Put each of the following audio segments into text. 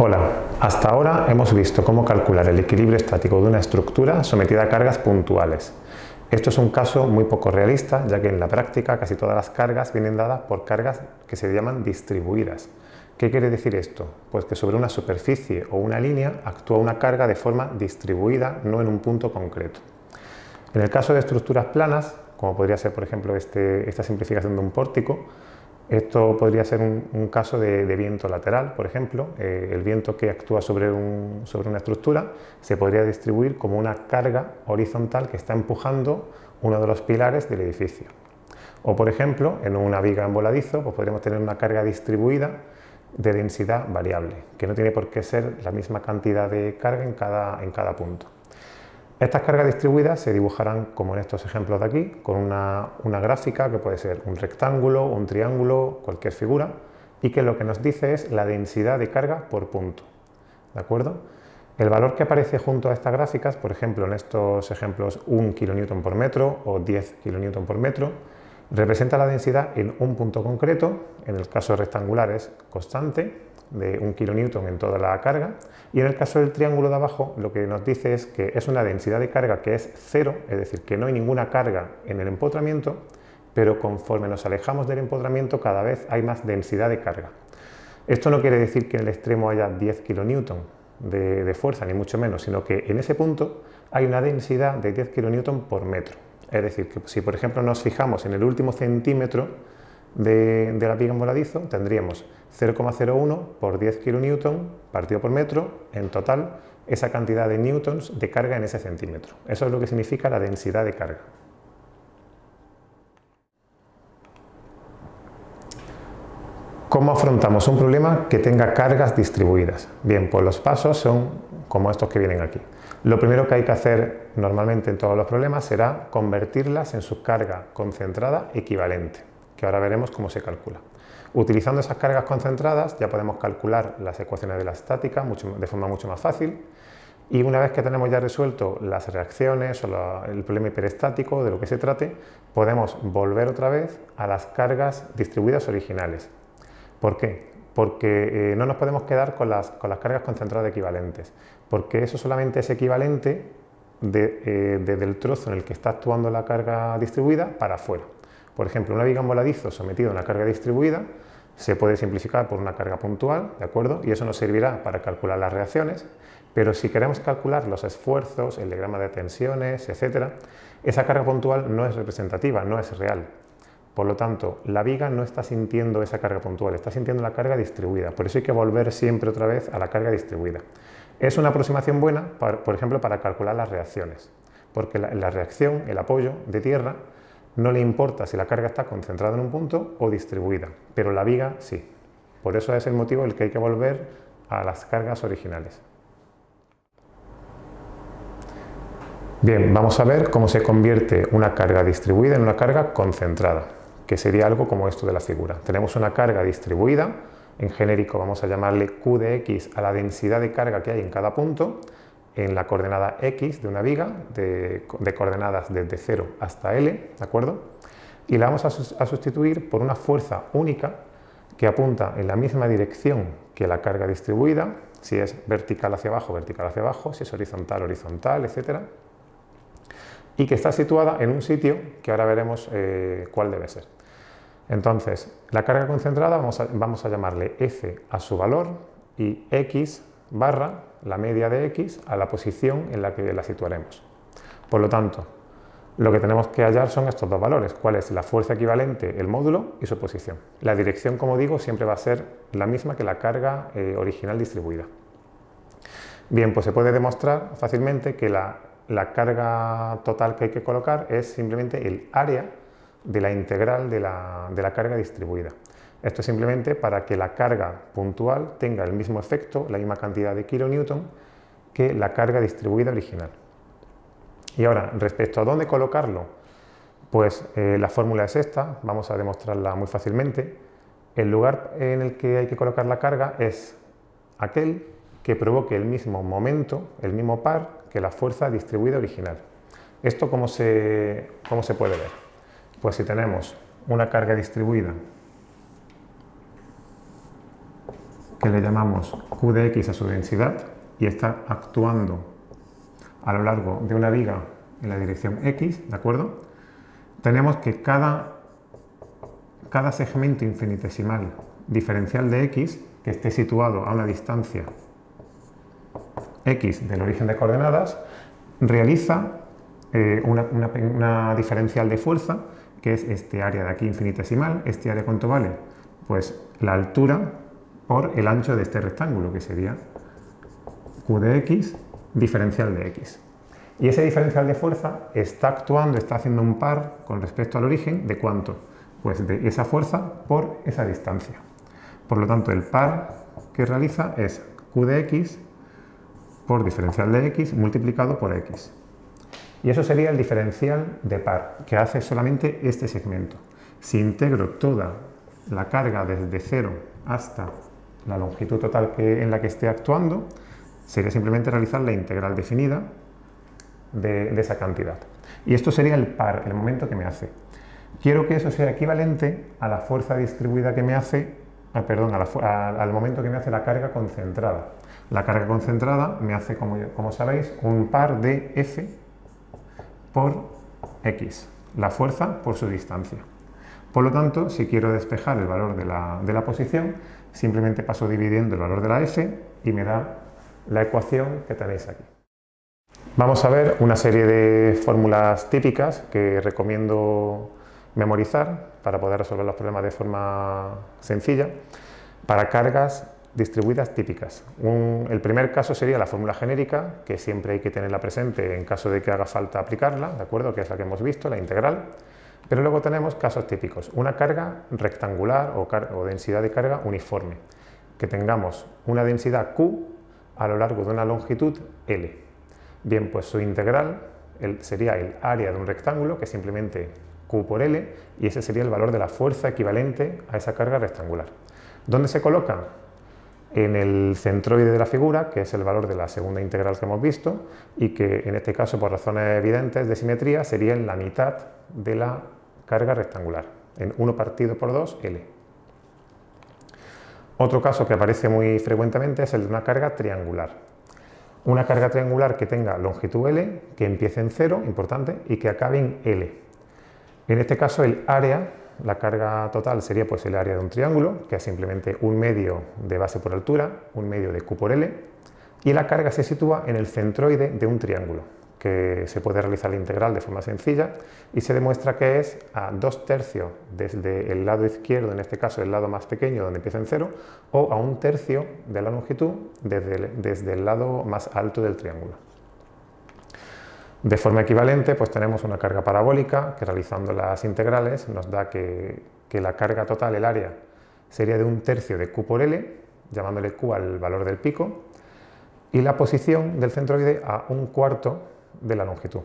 Hola, hasta ahora hemos visto cómo calcular el equilibrio estático de una estructura sometida a cargas puntuales. Esto es un caso muy poco realista, ya que en la práctica casi todas las cargas vienen dadas por cargas que se llaman distribuidas. ¿Qué quiere decir esto? Pues que sobre una superficie o una línea actúa una carga de forma distribuida, no en un punto concreto. En el caso de estructuras planas, como podría ser por ejemplo este, esta simplificación de un pórtico, esto podría ser un, caso de, viento lateral, por ejemplo. Eh, el viento que actúa sobre, una estructura se podría distribuir como una carga horizontal que está empujando uno de los pilares del edificio. O, por ejemplo, en una viga en voladizo pues podríamos tener una carga distribuida de densidad variable, que no tiene por qué ser la misma cantidad de carga en cada punto. Estas cargas distribuidas se dibujarán como en estos ejemplos de aquí, con una, gráfica que puede ser un rectángulo, un triángulo, cualquier figura, y que lo que nos dice es la densidad de carga por punto. ¿De acuerdo? El valor que aparece junto a estas gráficas, por ejemplo en estos ejemplos 1 kN por metro o 10 kN por metro, representa la densidad en un punto concreto, en el caso rectangular es constante, de un kilonewton en toda la carga y en el caso del triángulo de abajo lo que nos dice es que es una densidad de carga que es cero, es decir, que no hay ninguna carga en el empotramiento, pero conforme nos alejamos del empotramiento cada vez hay más densidad de carga. Esto no quiere decir que en el extremo haya 10 kilonewton de, de fuerza, ni mucho menos, sino que en ese punto hay una densidad de 10 kilonewton por metro. Es decir, que si por ejemplo nos fijamos en el último centímetro de, la viga en voladizo, tendríamos 0,01 por 10 kN partido por metro, en total esa cantidad de newtons de carga en ese centímetro. Eso es lo que significa la densidad de carga. ¿Cómo afrontamos un problema que tenga cargas distribuidas? Bien, pues los pasos son como estos que vienen aquí. Lo primero que hay que hacer normalmente en todos los problemas será convertirlas en su carga concentrada equivalente que ahora veremos cómo se calcula. Utilizando esas cargas concentradas ya podemos calcular las ecuaciones de la estática de forma mucho más fácil y una vez que tenemos ya resuelto las reacciones o el problema hiperestático de lo que se trate, podemos volver otra vez a las cargas distribuidas originales. ¿Por qué? Porque eh, no nos podemos quedar con las, con las, cargas concentradas equivalentes, porque eso solamente es equivalente eh, desde el trozo en el que está actuando la carga distribuida para afuera. Por ejemplo, una viga en voladizo sometida a una carga distribuida se puede simplificar por una carga puntual, ¿de acuerdo? Y eso nos servirá para calcular las reacciones, pero si queremos calcular los esfuerzos, el diagrama de tensiones, etc., esa carga puntual no es representativa, no es real. Por lo tanto, la viga no está sintiendo esa carga puntual, está sintiendo la carga distribuida. Por eso hay que volver siempre otra vez a la carga distribuida. Es una aproximación buena, por ejemplo, para calcular las reacciones, porque la reacción, el apoyo de tierra, no le importa si la carga está concentrada en un punto o distribuida, pero la viga sí. Por eso es el motivo el que hay que volver a las cargas originales. Bien, vamos a ver cómo se convierte una carga distribuida en una carga concentrada, que sería algo como esto de la figura. Tenemos una carga distribuida, en genérico vamos a llamarle Q de X a la densidad de carga que hay en cada punto, en la coordenada X de una viga, de, coordenadas desde 0 hasta L, ¿de acuerdo? Y la vamos a, sustituir por una fuerza única que apunta en la misma dirección que la carga distribuida, si es vertical hacia abajo, vertical hacia abajo, si es horizontal, horizontal, etc. Y que está situada en un sitio que ahora veremos eh, cuál debe ser. Entonces, la carga concentrada vamos a, vamos a llamarle F a su valor y X barra la media de x a la posición en la que la situaremos. Por lo tanto, lo que tenemos que hallar son estos dos valores, cuál es la fuerza equivalente, el módulo y su posición. La dirección, como digo, siempre va a ser la misma que la carga eh, original distribuida. Bien, pues se puede demostrar fácilmente que la, carga total que hay que colocar es simplemente el área de la integral de la carga distribuida. Esto es simplemente para que la carga puntual tenga el mismo efecto, la misma cantidad de kilonewton que la carga distribuida original. Y ahora, respecto a dónde colocarlo, pues eh, la fórmula es esta, vamos a demostrarla muy fácilmente. El lugar en el que hay que colocar la carga es aquel que provoque el mismo momento, el mismo par, que la fuerza distribuida original. ¿Esto cómo se, cómo se puede ver? Pues si tenemos una carga distribuida que le llamamos Q de X a su densidad y está actuando a lo largo de una viga en la dirección X, ¿de acuerdo? Tenemos que cada, cada segmento infinitesimal diferencial de X que esté situado a una distancia X del origen de coordenadas realiza eh, una, una diferencial de fuerza que es este área de aquí infinitesimal. ¿Este área cuánto vale? Pues la altura por el ancho de este rectángulo, que sería Q de X diferencial de X. Y ese diferencial de fuerza está actuando, está haciendo un par con respecto al origen de cuánto? Pues de esa fuerza por esa distancia. Por lo tanto, el par que realiza es Q de X por diferencial de X multiplicado por X. Y eso sería el diferencial de par, que hace solamente este segmento. Si integro toda la carga desde cero hasta la longitud total que, en la que esté actuando, sería simplemente realizar la integral definida de, esa cantidad. Y esto sería el par, el momento que me hace. Quiero que eso sea equivalente a la fuerza distribuida que me hace, ah, perdón, al momento que me hace la carga concentrada. La carga concentrada me hace, como, como sabéis, un par de F por x, la fuerza por su distancia. Por lo tanto, si quiero despejar el valor de la, posición, simplemente paso dividiendo el valor de la f y me da la ecuación que tenéis aquí. Vamos a ver una serie de fórmulas típicas que recomiendo memorizar para poder resolver los problemas de forma sencilla para cargas distribuidas típicas. el primer caso sería la fórmula genérica, que siempre hay que tenerla presente en caso de que haga falta aplicarla, ¿de acuerdo? Que es la que hemos visto, la integral. Pero luego tenemos casos típicos, una carga rectangular o, densidad de carga uniforme, que tengamos una densidad Q a lo largo de una longitud L. Bien, pues su integral sería el área de un rectángulo, que es simplemente Q por L, y ese sería el valor de la fuerza equivalente a esa carga rectangular. ¿Dónde se coloca? en el centroide de la figura, que es el valor de la segunda integral que hemos visto, y que en este caso, por razones evidentes de simetría, sería en la mitad de la carga rectangular, en 1 partido por 2, L. Otro caso que aparece muy frecuentemente es el de una carga triangular. Una carga triangular que tenga longitud L, que empiece en 0, importante, y que acabe en L. En este caso, el área la carga total sería pues el área de un triángulo, que es simplemente un medio de base por altura, un medio de Q por L, y la carga se sitúa en el centroide de un triángulo, que se puede realizar la integral de forma sencilla y se demuestra que es a dos tercios desde el lado izquierdo, en este caso el lado más pequeño donde empieza en cero, o a un tercio de la longitud desde el lado más alto del triángulo. De forma equivalente, pues tenemos una carga parabólica que realizando las integrales nos da que, la carga total, el área, sería de un tercio de Q por L, llamándole Q al valor del pico, y la posición del centroide a un cuarto de la longitud.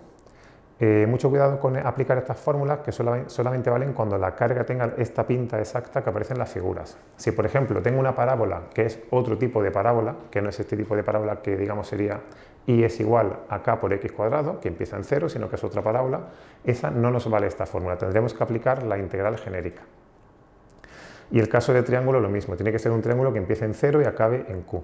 Eh, mucho cuidado con aplicar estas fórmulas que solamente valen cuando la carga tenga esta pinta exacta que aparece en las figuras. Si por ejemplo tengo una parábola que es otro tipo de parábola, que no es este tipo de parábola que digamos sería y es igual a k por x cuadrado, que empieza en cero, sino que es otra parábola, esa no nos vale esta fórmula, tendremos que aplicar la integral genérica. Y el caso de triángulo lo mismo, tiene que ser un triángulo que empiece en cero y acabe en q.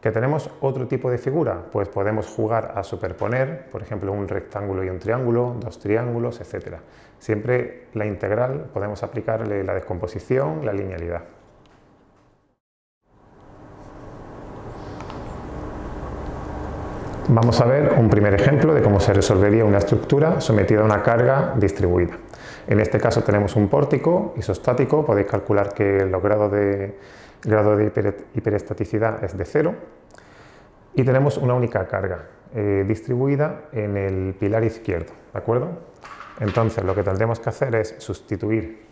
¿Que tenemos otro tipo de figura? Pues podemos jugar a superponer, por ejemplo, un rectángulo y un triángulo, dos triángulos, etc. Siempre la integral podemos aplicarle la descomposición, la linealidad. Vamos a ver un primer ejemplo de cómo se resolvería una estructura sometida a una carga distribuida. En este caso tenemos un pórtico isostático, podéis calcular que los grados de, grado de hiperestaticidad es de cero y tenemos una única carga eh, distribuida en el pilar izquierdo, ¿de acuerdo? Entonces lo que tendremos que hacer es sustituir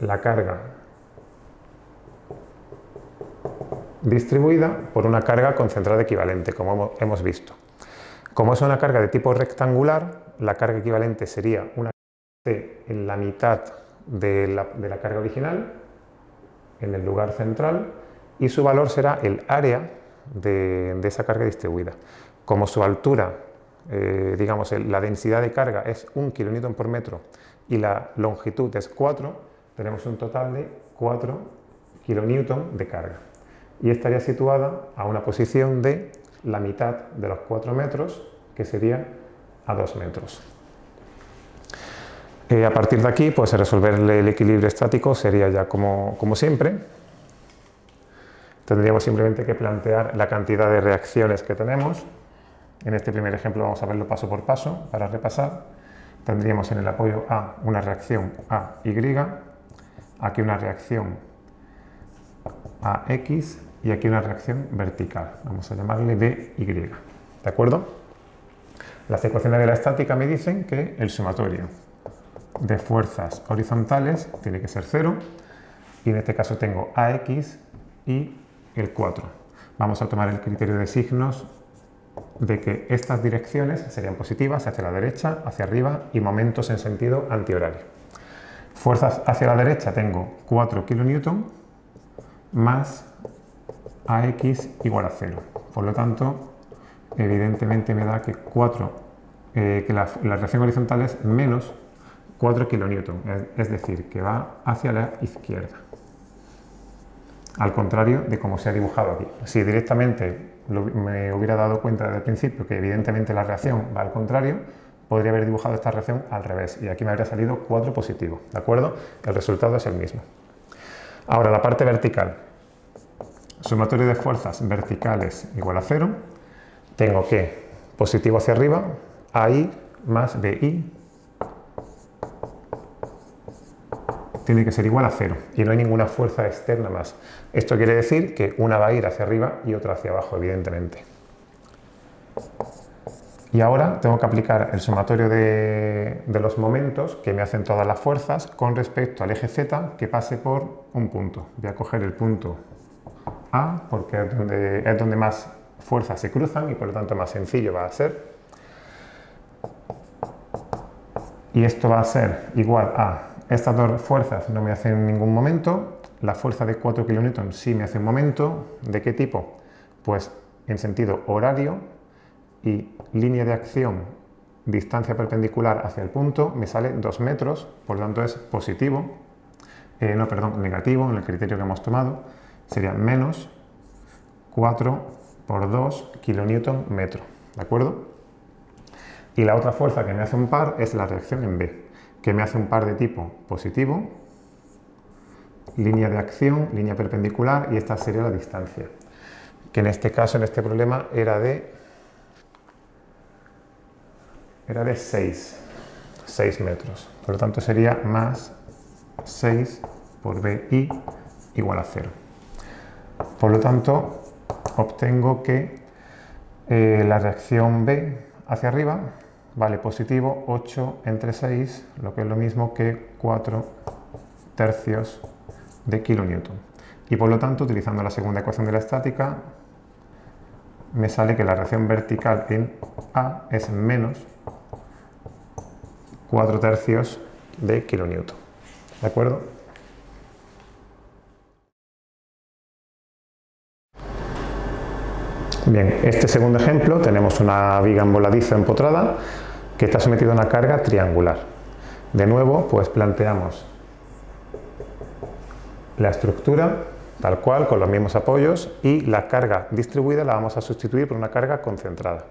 la carga distribuida por una carga concentrada equivalente, como hemos visto. Como es una carga de tipo rectangular, la carga equivalente sería una en la mitad de la, carga original, en el lugar central, y su valor será el área de, esa carga distribuida. Como su altura, eh, digamos, la densidad de carga es 1 kN por metro y la longitud es 4, tenemos un total de 4 kilonewton de carga y estaría situada a una posición de la mitad de los 4 metros, que sería a 2 metros. A partir de aquí, pues resolver el equilibrio estático sería ya como, como siempre. Tendríamos simplemente que plantear la cantidad de reacciones que tenemos. En este primer ejemplo vamos a verlo paso por paso para repasar. Tendríamos en el apoyo A una reacción AY, aquí una reacción AX y aquí una reacción vertical. Vamos a llamarle BY. ¿De acuerdo? Las ecuaciones de la estática me dicen que el sumatorio de fuerzas horizontales tiene que ser 0 y en este caso tengo AX y el 4. Vamos a tomar el criterio de signos de que estas direcciones serían positivas hacia la derecha, hacia arriba y momentos en sentido antihorario. Fuerzas hacia la derecha tengo 4 kN más AX igual a 0. Por lo tanto, evidentemente me da que 4, eh, que la, reacción horizontal es menos 4 kN, es decir, que va hacia la izquierda. Al contrario de como se ha dibujado aquí. Si directamente me hubiera dado cuenta desde el principio que evidentemente la reacción va al contrario, podría haber dibujado esta reacción al revés y aquí me habría salido 4 positivo, ¿de acuerdo? El resultado es el mismo. Ahora la parte vertical. Sumatorio de fuerzas verticales igual a 0. Tengo que positivo hacia arriba, AI más BI tiene que ser igual a 0 y no hay ninguna fuerza externa más. Esto quiere decir que una va a ir hacia arriba y otra hacia abajo, evidentemente. Y ahora tengo que aplicar el sumatorio de, los momentos que me hacen todas las fuerzas con respecto al eje Z que pase por un punto. Voy a coger el punto A porque es donde, es donde más fuerzas se cruzan y por lo tanto más sencillo va a ser. Y esto va a ser igual a estas dos fuerzas no me hacen ningún momento, la fuerza de 4 kN sí me hace un momento. ¿De qué tipo? Pues en sentido horario y línea de acción, distancia perpendicular hacia el punto, me sale 2 metros, por lo tanto es positivo, eh, no, perdón, negativo en el criterio que hemos tomado, sería menos 4 por 2 kN metro, ¿de acuerdo? Y la otra fuerza que me hace un par es la reacción en B que me hace un par de tipo positivo, línea de acción, línea perpendicular y esta sería la distancia, que en este caso, en este problema, era de, era de 6, 6 metros. Por lo tanto, sería más 6 por BI igual a 0. Por lo tanto, obtengo que eh, la reacción B hacia arriba vale positivo 8 entre 6, lo que es lo mismo que 4 tercios de kilonewton. Y por lo tanto, utilizando la segunda ecuación de la estática, me sale que la reacción vertical en A es menos 4 tercios de kilonewton. ¿De acuerdo? Bien, este segundo ejemplo tenemos una viga emboladiza empotrada que está sometida a una carga triangular. De nuevo, pues planteamos la estructura tal cual, con los mismos apoyos, y la carga distribuida la vamos a sustituir por una carga concentrada.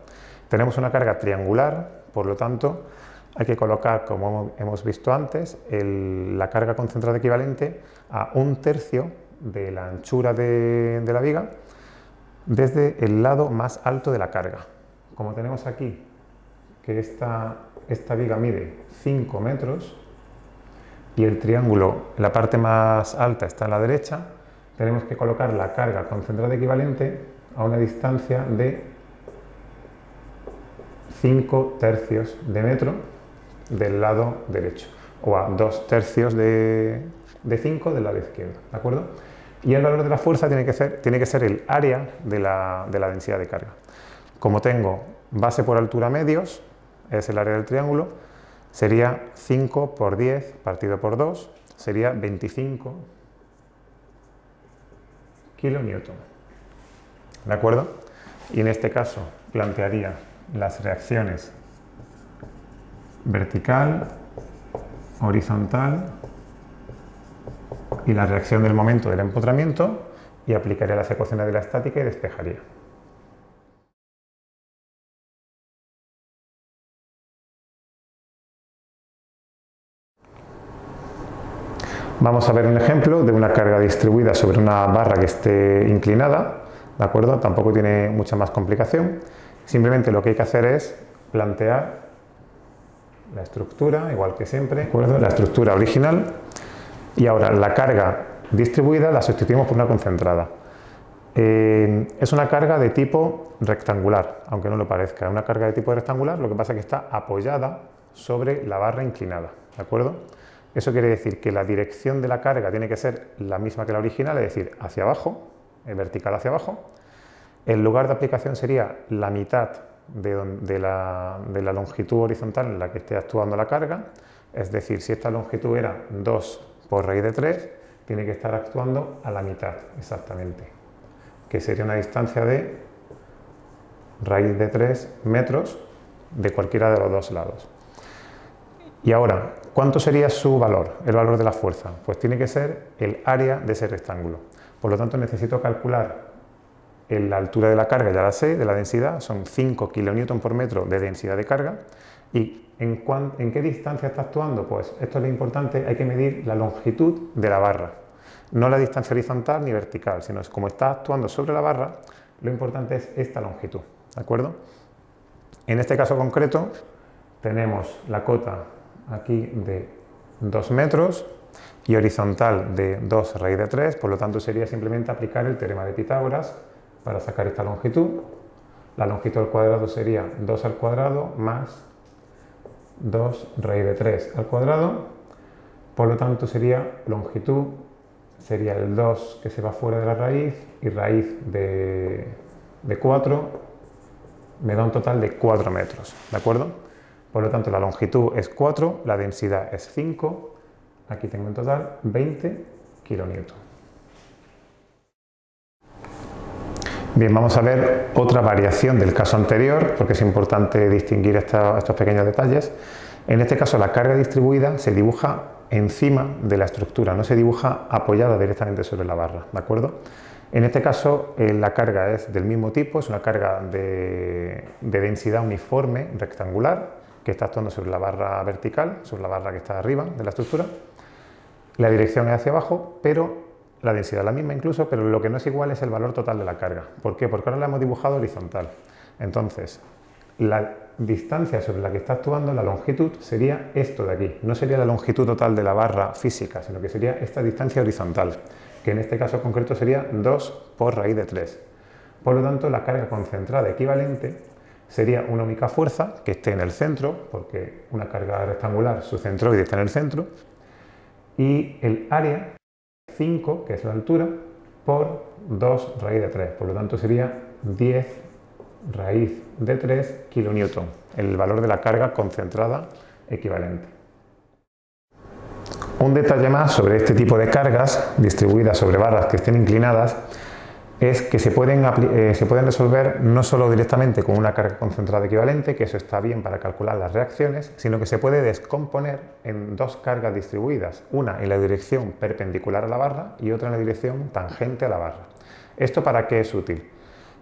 Tenemos una carga triangular, por lo tanto, hay que colocar, como hemos visto antes, la carga concentrada equivalente a un tercio de la anchura de, de la viga desde el lado más alto de la carga. Como tenemos aquí que esta, esta viga mide 5 metros y el triángulo, la parte más alta está a la derecha, tenemos que colocar la carga concentrada equivalente a una distancia de 5 tercios de metro del lado derecho o a 2 tercios de, 5 del lado izquierdo, ¿de acuerdo? Y el valor de la fuerza tiene que ser, tiene que ser el área de la, de la densidad de carga. Como tengo base por altura medios, es el área del triángulo, sería 5 por 10 partido por 2, sería 25 kilonewton. ¿De acuerdo? Y en este caso plantearía las reacciones vertical, horizontal, y la reacción del momento del empotramiento y aplicaría las ecuaciones de la estática y despejaría. Vamos a ver un ejemplo de una carga distribuida sobre una barra que esté inclinada, ¿de acuerdo? Tampoco tiene mucha más complicación. Simplemente lo que hay que hacer es plantear la estructura, igual que siempre, la estructura original, y ahora la carga distribuida la sustituimos por una concentrada. Eh, es una carga de tipo rectangular, aunque no lo parezca. Es una carga de tipo rectangular, lo que pasa es que está apoyada sobre la barra inclinada, ¿de acuerdo? Eso quiere decir que la dirección de la carga tiene que ser la misma que la original, es decir, hacia abajo, vertical hacia abajo. El lugar de aplicación sería la mitad de, la, longitud horizontal en la que esté actuando la carga, es decir, si esta longitud era 2 por raíz de 3, tiene que estar actuando a la mitad exactamente, que sería una distancia de raíz de 3 metros de cualquiera de los dos lados. Y ahora, ¿cuánto sería su valor, el valor de la fuerza? Pues tiene que ser el área de ese rectángulo. Por lo tanto, necesito calcular la altura de la carga, ya la sé, de la densidad, son 5 kN por metro de densidad de carga. ¿Y en, qué distancia está actuando? Pues esto es lo importante, hay que medir la longitud de la barra. No la distancia horizontal ni vertical, sino es como está actuando sobre la barra, lo importante es esta longitud, ¿de acuerdo? En este caso concreto tenemos la cota aquí de 2 metros y horizontal de 2 raíz de 3, por lo tanto sería simplemente aplicar el teorema de Pitágoras para sacar esta longitud. La longitud al cuadrado sería 2 al cuadrado más 2 raíz de 3 al cuadrado, por lo tanto sería longitud, sería el 2 que se va fuera de la raíz y raíz de, de 4 me da un total de 4 metros, ¿de acuerdo? Por lo tanto, la longitud es 4, la densidad es 5, aquí tengo en total 20 kilonewton. Bien, vamos a ver otra variación del caso anterior, porque es importante distinguir estos pequeños detalles. En este caso, la carga distribuida se dibuja encima de la estructura, no se dibuja apoyada directamente sobre la barra, ¿de acuerdo? En este caso, eh, la carga es del mismo tipo, es una carga de densidad uniforme rectangular, que está actuando sobre la barra vertical, sobre la barra que está arriba de la estructura. La dirección es hacia abajo, pero la densidad es la misma incluso, pero lo que no es igual es el valor total de la carga. ¿Por qué? Porque ahora la hemos dibujado horizontal. Entonces, la distancia sobre la que está actuando, la longitud, sería esto de aquí. No sería la longitud total de la barra física, sino que sería esta distancia horizontal, que en este caso concreto sería 2 por raíz de 3. Por lo tanto, la carga concentrada equivalente sería una única fuerza que esté en el centro, porque una carga rectangular, su centroide está en el centro, y el área 5, que es la altura, por 2 raíz de 3. Por lo tanto sería 10 raíz de 3 kilonewton, el valor de la carga concentrada equivalente. Un detalle más sobre este tipo de cargas distribuidas sobre barras que estén inclinadas es que se pueden, eh, se pueden resolver no solo directamente con una carga concentrada equivalente, que eso está bien para calcular las reacciones, sino que se puede descomponer en dos cargas distribuidas, una en la dirección perpendicular a la barra y otra en la dirección tangente a la barra. ¿Esto para qué es útil?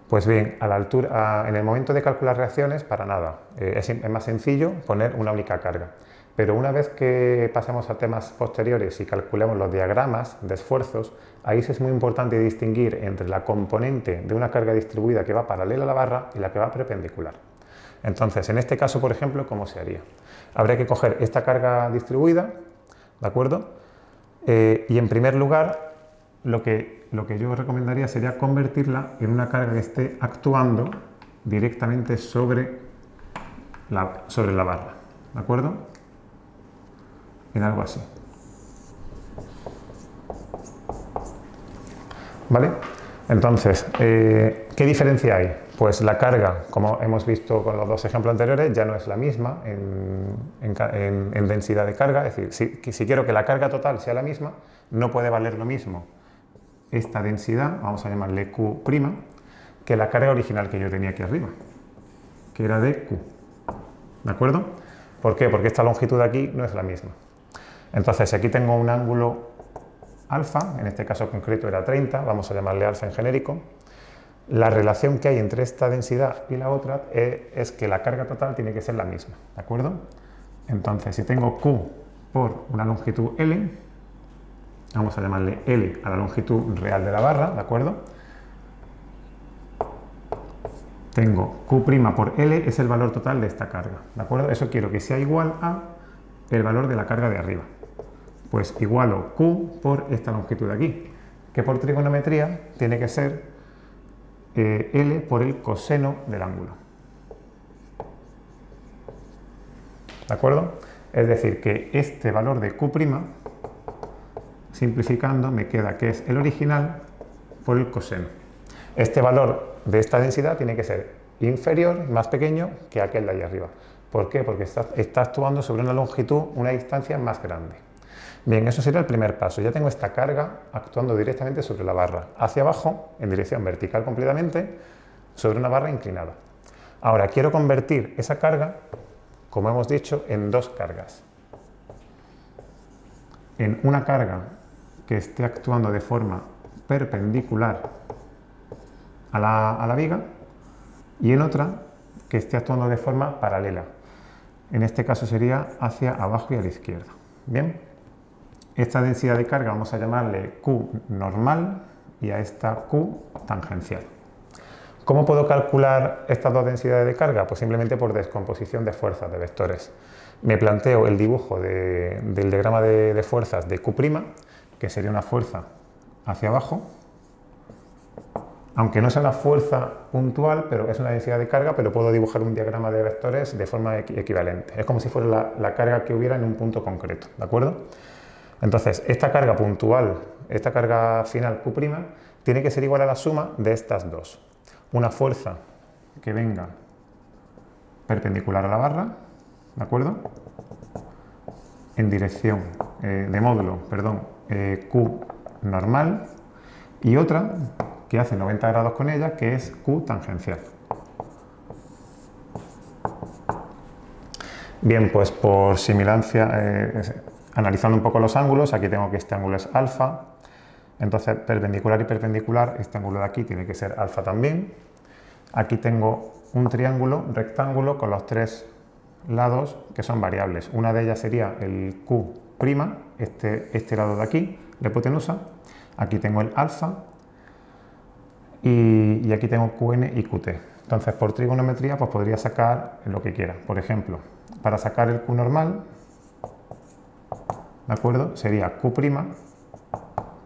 Pues bien, a la altura, en el momento de calcular reacciones, para nada. Eh, es más sencillo poner una única carga. Pero una vez que pasemos a temas posteriores y calculemos los diagramas de esfuerzos, ahí es muy importante distinguir entre la componente de una carga distribuida que va paralela a la barra y la que va perpendicular. Entonces, en este caso, por ejemplo, ¿cómo se haría? Habría que coger esta carga distribuida, ¿de acuerdo? Eh, y en primer lugar, lo que, lo que yo recomendaría sería convertirla en una carga que esté actuando directamente sobre la, sobre la barra, ¿de acuerdo? en algo así. ¿Vale? Entonces, eh, ¿qué diferencia hay? Pues la carga, como hemos visto con los dos ejemplos anteriores, ya no es la misma en, densidad de carga. Es decir, si, si, quiero que la carga total sea la misma, no puede valer lo mismo esta densidad, vamos a llamarle Q', que la carga original que yo tenía aquí arriba, que era de Q. ¿De acuerdo? ¿Por qué? Porque esta longitud de aquí no es la misma. Entonces, aquí tengo un ángulo alfa, en este caso concreto era 30, vamos a llamarle alfa en genérico, la relación que hay entre esta densidad y la otra es, que la carga total tiene que ser la misma, ¿de acuerdo? Entonces, si tengo Q por una longitud L, vamos a llamarle L a la longitud real de la barra, ¿de acuerdo? Tengo Q' por L es el valor total de esta carga, ¿de acuerdo? Eso quiero que sea igual a el valor de la carga de arriba. Pues igualo Q por esta longitud de aquí, que por trigonometría tiene que ser eh, L por el coseno del ángulo. ¿De acuerdo? Es decir, que este valor de Q', simplificando, me queda que es el original por el coseno. Este valor de esta densidad tiene que ser inferior, más pequeño, que aquel de ahí arriba. ¿Por qué? Porque está, está actuando sobre una longitud, una distancia más grande. Bien, eso sería el primer paso. Ya tengo esta carga actuando directamente sobre la barra, hacia abajo, en dirección vertical completamente, sobre una barra inclinada. Ahora, quiero convertir esa carga, como hemos dicho, en dos cargas. En una carga que esté actuando de forma perpendicular a la, a la viga y en otra que esté actuando de forma paralela. En este caso sería hacia abajo y a la izquierda. Bien. Esta densidad de carga vamos a llamarle Q normal y a esta Q tangencial. ¿Cómo puedo calcular estas dos densidades de carga? Pues simplemente por descomposición de fuerzas, de vectores. Me planteo el dibujo del diagrama de, fuerzas de Q', que sería una fuerza hacia abajo, aunque no sea una fuerza puntual, pero es una densidad de carga, pero puedo dibujar un diagrama de vectores de forma equivalente. Es como si fuera la, la carga que hubiera en un punto concreto, ¿de acuerdo? Entonces, esta carga puntual, esta carga final Q', tiene que ser igual a la suma de estas dos. Una fuerza que venga perpendicular a la barra, ¿de acuerdo? En dirección eh, de módulo, perdón, eh, Q normal, y otra que hace 90 grados con ella, que es Q tangencial. Bien, pues por similancia, eh, Analizando un poco los ángulos, aquí tengo que este ángulo es alfa, entonces perpendicular y perpendicular, este ángulo de aquí tiene que ser alfa también. Aquí tengo un triángulo rectángulo con los tres lados que son variables. Una de ellas sería el Q', este, este lado de aquí, la hipotenusa. Aquí tengo el alfa y, y, aquí tengo Qn y Qt. Entonces por trigonometría pues podría sacar lo que quiera. Por ejemplo, para sacar el Q normal ¿de acuerdo? Sería Q'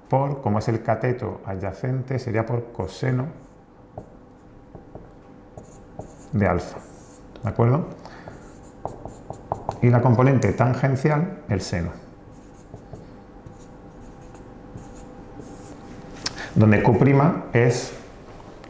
por, como es el cateto adyacente, sería por coseno de alfa, ¿de acuerdo? Y la componente tangencial, el seno. Donde Q' es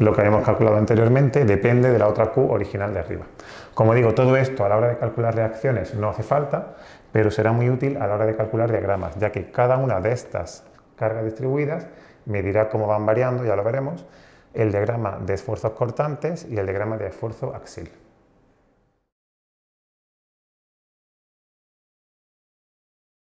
lo que habíamos calculado anteriormente, depende de la otra Q original de arriba. Como digo, todo esto a la hora de calcular reacciones no hace falta, pero será muy útil a la hora de calcular diagramas, ya que cada una de estas cargas distribuidas me dirá cómo van variando, ya lo veremos, el diagrama de esfuerzos cortantes y el diagrama de esfuerzo axil.